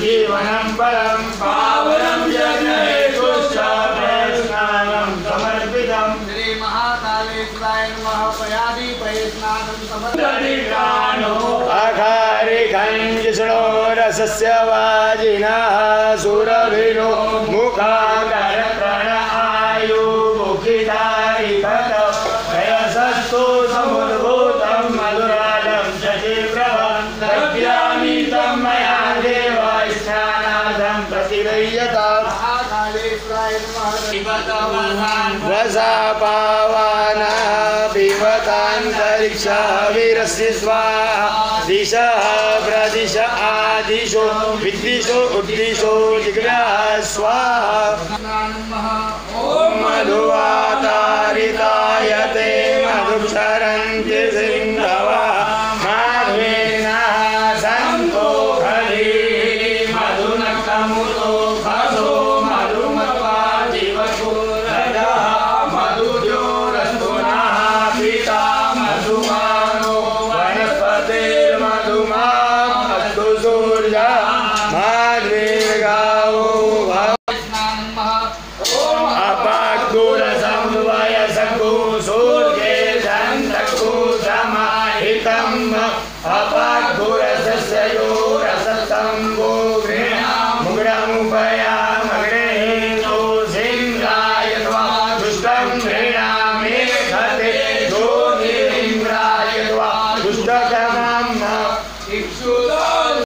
जीवनं परं पावनं यज्ञहेतुश्च समर्पितं समर्पितम् श्री महाकालेश्वराय नमः पयादीपये स्नानं वाजिनः सुरभिनो मुखाकरप्रण नमः। वसा वीरस्य स्वाहा दिशः प्रदिश आदिशो विद्दिशो उद्दिशो जिग्रः स्वाहा ॐ मधुवातारिताय ते मधुक्षरन्ति Apagura se señora saltando If so,